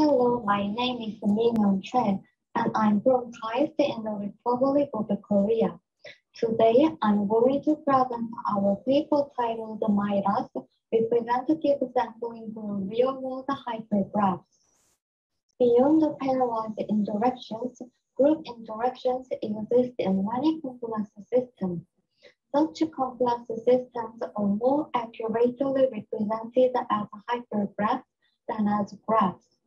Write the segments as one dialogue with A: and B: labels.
A: Hello, my name is Min Young Choe, and I'm from KAIST in the Republic of Korea. Today, I'm going to present our paper titled MIDAS, Representative Sampling for Real-World Hypergraphs. Beyond the pairwise interactions, group interactions exist in many complex systems. Such complex systems are more accurately represented as hypergraphs than as graphs.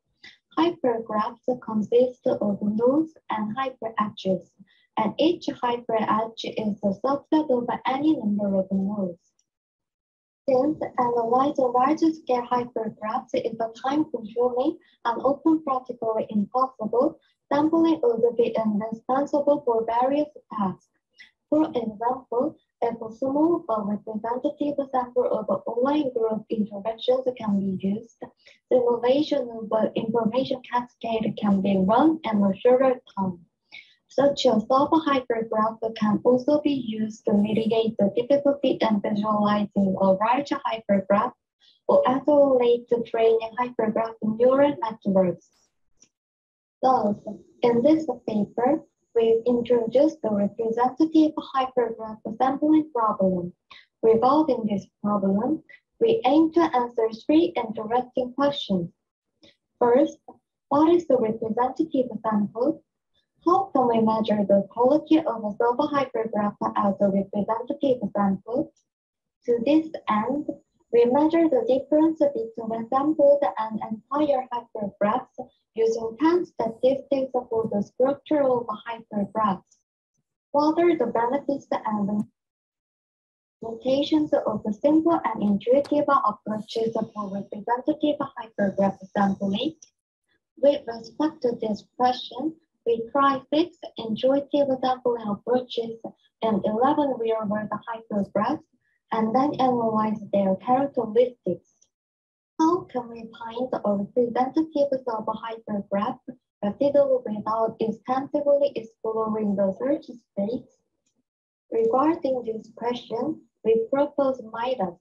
A: Hypergraphs consist of nodes and hyperedges, and each hyperedge is a subset of any number of nodes. Since analyzing large-scale hypergraphs is time-consuming and often practically impossible, sampling would be indispensable for various tasks. For example, if a small but representative sample of online group interactions can be used, simulation of information cascade can be run in a shorter time. Such a sub-hypergraph can also be used to mitigate the difficulty in visualizing a large hypergraph or isolate the training hypergraph neural networks. Thus, in this paper, we introduced the representative hypergraph sampling problem. Regarding this problem, we aim to answer three interesting questions. First, what is the representative sample? How can we measure the quality of a hypergraph as a representative sample? To this end, we measure the difference between sampled and entire hypergraphs using 10 statistics for the structure of hypergraphs. Further, the benefits and limitations of the simple and intuitive approaches for representative hypergraph sampling. With respect to this question, we try six intuitive sampling approaches and 11 real-world hypergraphs and then analyze their characteristics. How can we find a representative of a hypergraph rapidly without extensively exploring the search space? Regarding this question, we propose MIDAS,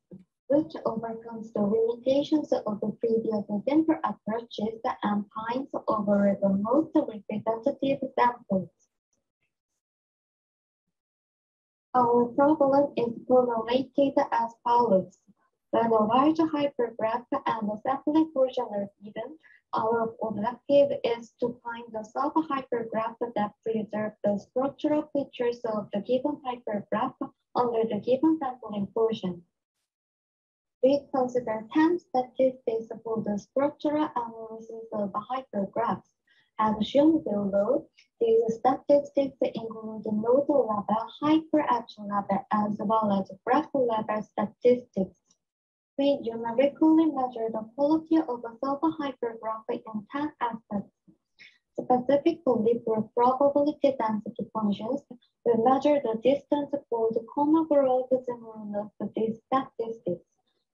A: which overcomes the limitations of the previous simple approaches and finds over the most representative samples. Our problem is formulated as follows. When a large hypergraph and a sampling portion are given, our objective is to find the sub-hypergraph that preserve the structural features of the given hypergraph under the given sampling portion. We consider 10 statistics for the structural analysis of hypergraphs. As shown below, these statistics include node level, hyperedge level, as well as graph level statistics. We numerically measure the quality of a hypergraph in 10 aspects. Specifically for probability density functions, we measure the distance for the Kolmogorov-Smirnov of these statistics.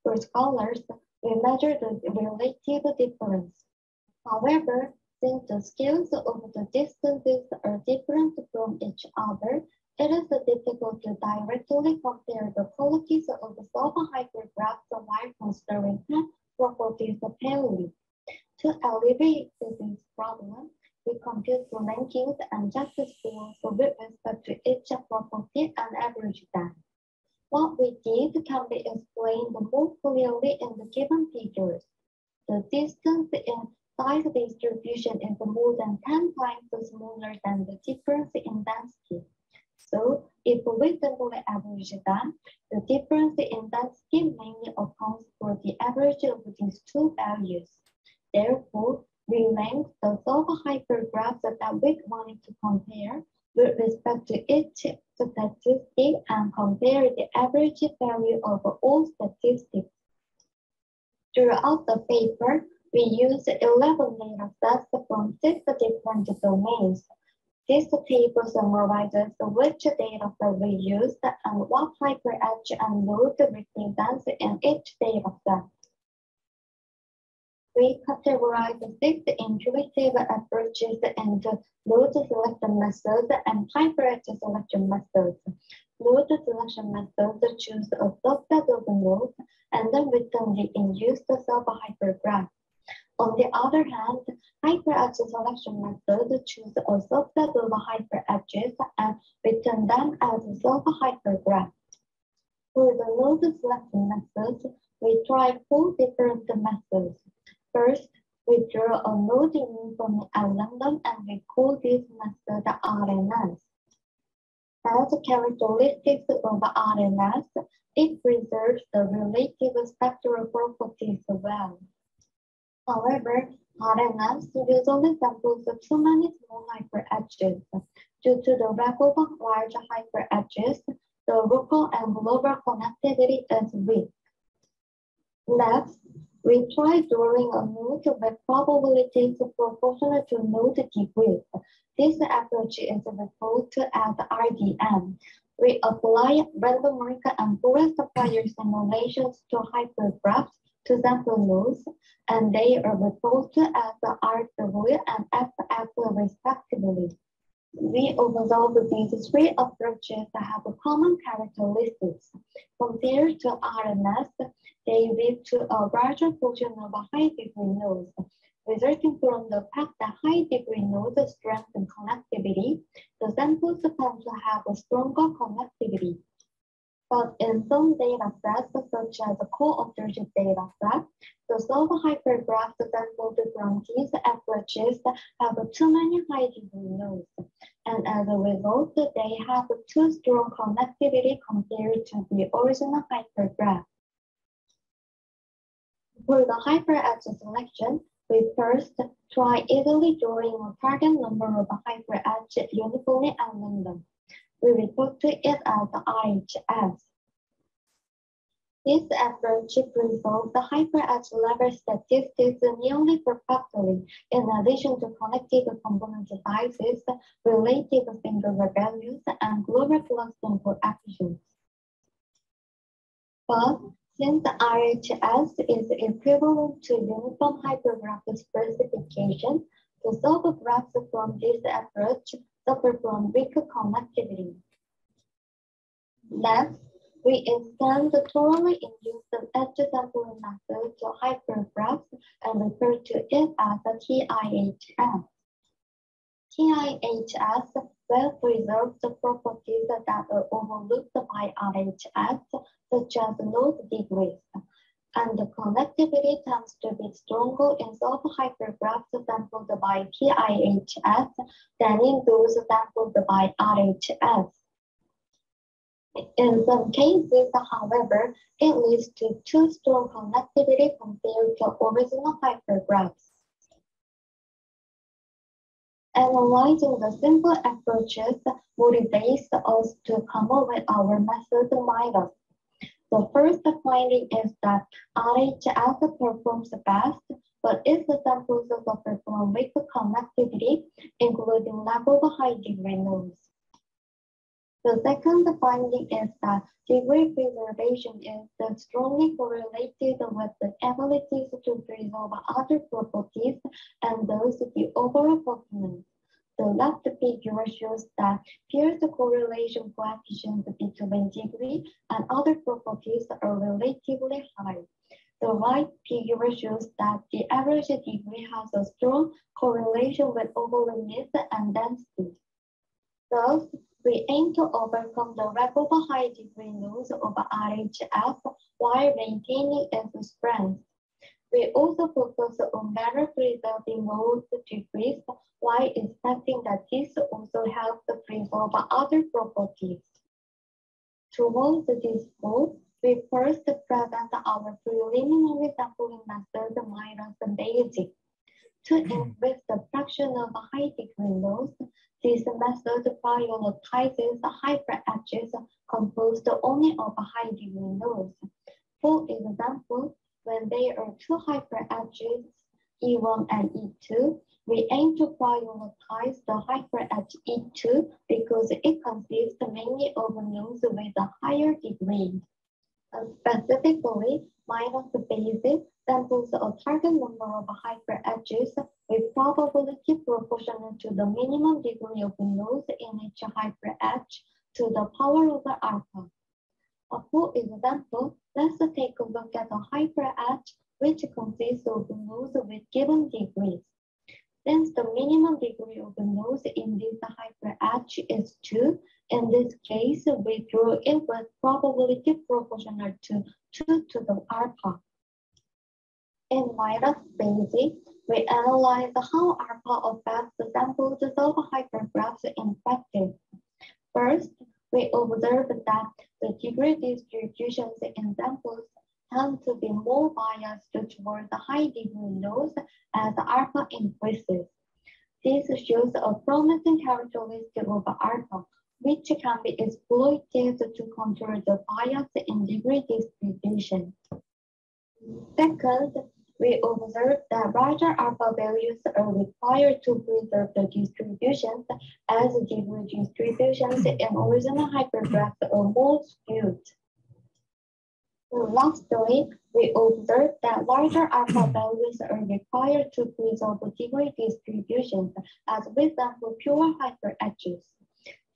A: For scalars, we measure the relative difference. However, since the scales of the distances are different from each other, it is difficult to directly compare the qualities of the hypergraphs while considering properties parallelly. To alleviate this problem, we compute the rankings and justice scores with respect to each property and average them. What we did can be explained more clearly in the given figures. The distance in size distribution is more than 10 times smaller than the difference in density. So if we simply average them, the difference in that density mainly accounts for the average of these two values. Therefore, we rank the sub-hypergraphs that we wanted to compare with respect to each statistic and compare the average value of all statistics. Throughout the paper, we use 11 data sets from six different domains. This table summarizes which data set we used and what hyperedge and node represents in each data set. We categorize six intuitive approaches into node selection methods and hyperedge selection methods. Node selection methods choose a subset of nodes and then return the induced sub-hypergraph. On the other hand, hyperedge selection method choose a subset of hyperedges and return them as self-hypergraph. For the node selection method, we try four different methods. First, we draw a node from a random and we call this method RNS. As characteristics of RNS, it preserves the relative spectral properties well. However, RNS usually samples too many small hyperedges. Due to the lack of large hyperedges, the local and global connectivity is weak. Next, we try drawing a node with probabilities proportional to node degree. This approach is referred to as RDN. We apply random marker and forest fire simulations to hypergraphs to sample nodes, and they are to as the R-W and FF respectively. We observe these three approaches have common characteristics. Compared to RNS, they lead to a larger portion of high degree nodes, resulting from the fact that high degree nodes strengthen connectivity. The samples tend to have a stronger connectivity. But in some data sets, such as the co-observed data set, the sampled from these approaches have too many degree nodes, and as a result, they have too strong connectivity compared to the original hypergraph. For the hyperedge selection, we first try easily drawing a target number of hyperedge uniformly at random. We refer to it as RHS. This approach preserves the hyperedge level statistics nearly perfectly, in addition to connected component sizes, related singular values, and global clustering coefficients. But since RHS is equivalent to uniform hypergraph specification, the subgraphs from this approach suffer from weak connectivity. Next, we extend the thoroughly induced edge sampling method to hypergraphs and refer to it as a TIHS. TIHS well preserves the properties that are overlooked by RHS, such as node degrees, and the connectivity tends to be stronger in self-hypergraphs sampled by TIHS than in those sampled by RHS. In some cases, however, it leads to too strong connectivity compared to original hypergraphs. Analyzing the simple approaches motivates us to come up with our method Midas. The first finding is that RHS performs best, but if the samples suffer perform weak connectivity, including high degree nodes. The second finding is that degree preservation is strongly correlated with the abilities to preserve other properties and those of the overall performance. The left figure shows that Pearson correlation coefficients between degree and other properties are relatively high. The right figure shows that the average degree has a strong correlation with overall width and density. Thus, we aim to overcome the of high degree nodes of RHS while maintaining its strength. We also focus on better preserving node degrees while expecting that this also helps preserve other properties. Towards this goal, we first present our preliminary sampling method Midas the basic. To hmm. increase the fraction of high degree nodes, this method prioritizes hyperedges composed only of high degree nodes. For example, when there are two hyperedges, E1 and E2, we aim to prioritize the hyperedge E2 because it consists mainly of nodes with a higher degree. Uh, specifically, Midas the basis samples a target number of hyperedges with probability proportional to the minimum degree of nodes in each hyperedge to the power of alpha. A for example, let's take a look at a hyperedge which consists of nodes with given degrees. Since the minimum degree of the nodes in this hyperedge is 2, in this case, we draw it with probability proportional to 2 to the alpha. In Midas basic, we analyze how alpha affects the samples of hypergraphs in practice. First, we observed that the degree distributions in samples tend to be more biased toward high degree nodes as alpha increases. This shows a promising characteristic of alpha, which can be exploited to control the bias in degree distribution. Second, we observe that larger alpha values are required to preserve the distributions as degree distributions in original hypergraphs are more skewed. Lastly, we observe that larger alpha values are required to preserve the degree distributions as with for pure hyperedges.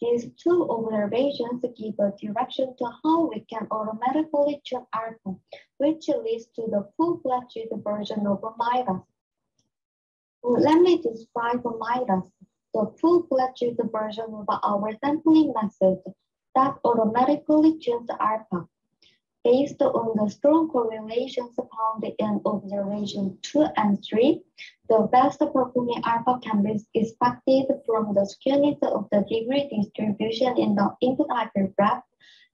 A: These two observations give a direction to how we can automatically tune alpha, which leads to the full-fledged version of Midas. Let me describe Midas, the full-fledged version of our sampling method that automatically tunes alpha. Based on the strong correlations found in observation 2 and 3, the best performing alpha can be expected from the skewness of the degree distribution in the input hypergraph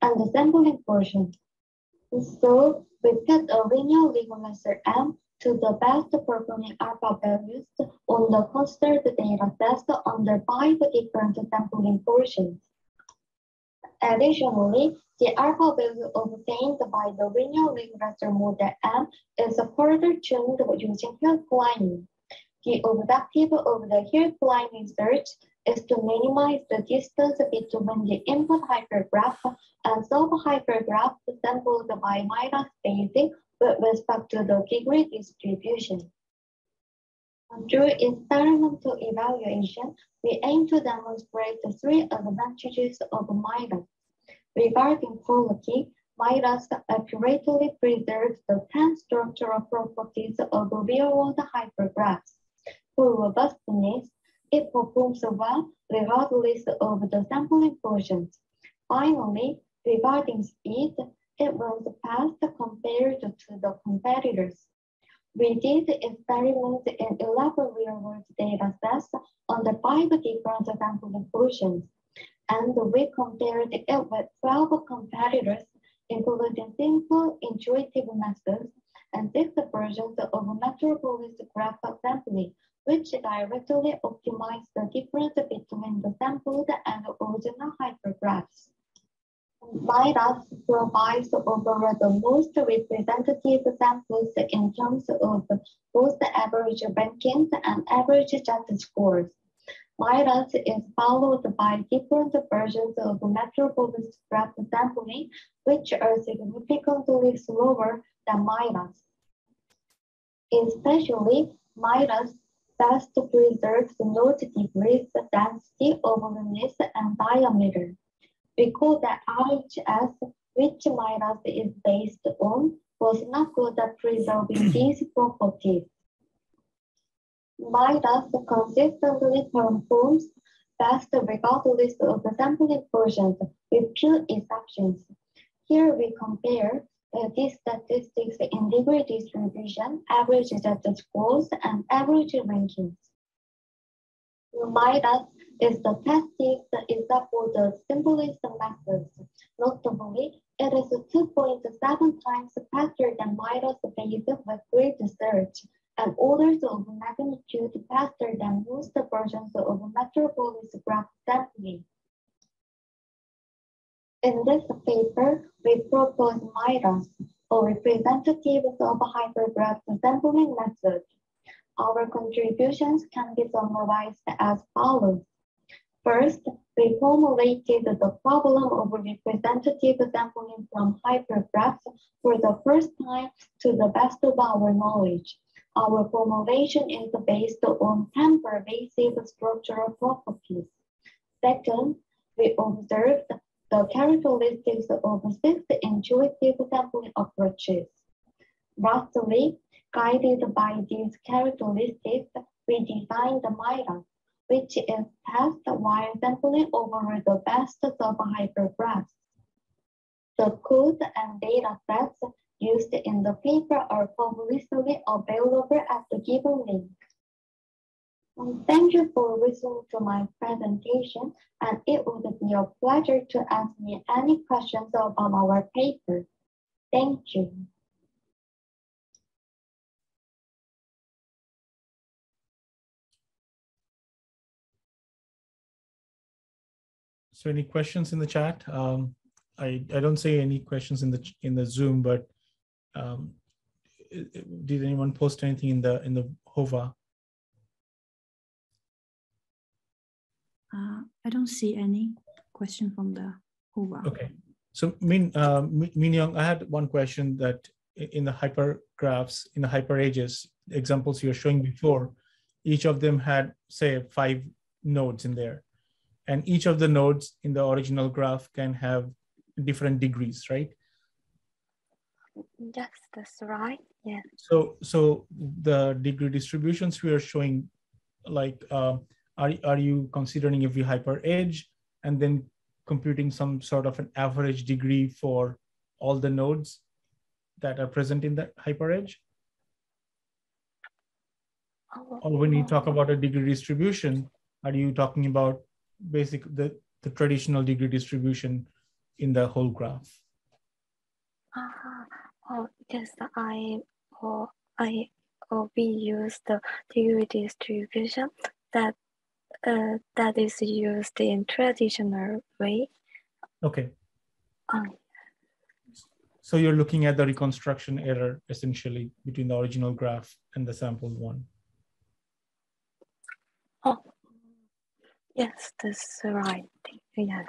A: and the sampling portion. So we put a linear legomethod M to the best performing alpha values on the clustered data sets under five different sampling portions. Additionally, the alpha value obtained by the linear regressor model M is further tuned using hill climbing. The objective of the hill climbing search is to minimize the distance between the input hypergraph and sub-hypergraph sampled by Midas basic with respect to the degree distribution. Through experimental evaluation, we aim to demonstrate the three advantages of Midas. Regarding quality, Midas accurately preserves the 10 structural properties of real-world hypergraphs. For robustness, it performs well regardless of the sampling portions. Finally, regarding speed, it runs fast compared to the competitors. We did experiments in 11 real-world data sets on the five different sampling portions and we compared it with 12 competitors, including simple, intuitive methods and six versions of Metropolis graph sampling, which directly optimize the difference between the sampled and original hypergraphs. Midas provides over the most representative samples in terms of both average rankings and average jet scores. Midas is followed by different versions of Metropolis graph sampling, which are significantly slower than Midas. Especially, Midas best preserves the node degrees, density, ovenness, and diameter. Recall that RHS, which Midas is based on, was not good at preserving these properties. Midas consistently performs best regardless of the sampling portions, with few exceptions. Here we compare uh, these statistics in degree distribution, average data scores, and average rankings. Midas is the fastest except for the simplest methods. Notably, it is 2.7 times faster than Midas based with grid search and orders of magnitude faster than most versions of Metropolis graph sampling. In this paper, we propose Midas, a representative of hypergraph sampling method. Our contributions can be summarized as follows. First, we formulated the problem of representative sampling from hypergraphs for the first time to the best of our knowledge. Our formulation is based on 10 pervasive structural properties. Second, we observed the characteristics of six intuitive sampling approaches. Lastly, Guided by these characteristics, we designed the MIRA, which is test while sampling over the best of hypergraphs. The code and data sets used in the paper are publicly available at the given link. Um, thank you for listening to my presentation, and it would be a pleasure to ask me any questions about our paper. Thank you.
B: So any questions in the chat? Um, I, I don't see any questions in the in the Zoom, but um, did anyone post anything in the in the Whova?
C: Uh, I don't see any question from the Whova.
B: Okay, so Min uh, Min Young, I had one question that in the hypergraphs in the hyperedges examples you were showing before, each of them had say five nodes in there, and each of the nodes in the original graph can have different degrees, right?
D: Yes, that's right. Yeah.
B: So, so the degree distributions we are showing, like, uh, are are you considering every hyper edge and then computing some sort of an average degree for all the nodes that are present in the hyper edge?
D: Oh,
B: Or when you talk about a degree distribution, are you talking about basic the the traditional degree distribution in the whole graph?
D: uh, oh, yes, I oh, I oh, we use the degree distribution that uh, that is used in traditional way.
B: Okay,
D: Um,
B: so you're looking at the reconstruction error essentially between the original graph and the sample one.
D: oh, yes, that's right. Yes.